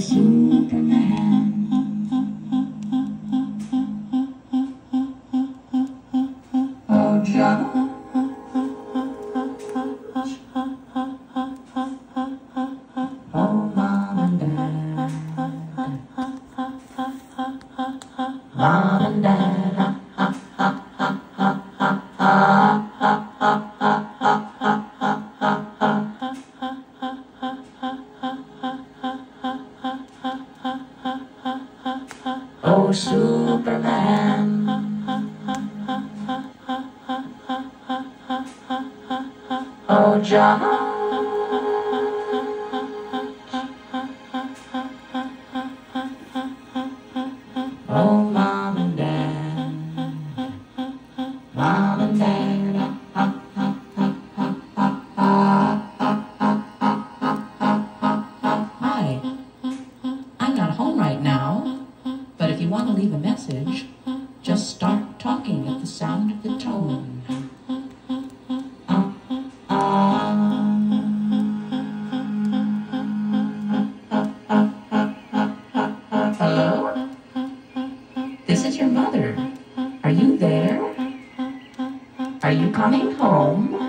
Superman. Oh, John. Oh, Mom and Dad. Mom and Dad. Oh, Superman. Oh, John. Oh, Mom and Dad. Mom and leave a message, just start talking at the sound of the tone. Hello? This is your mother. Are you there? Are you coming home?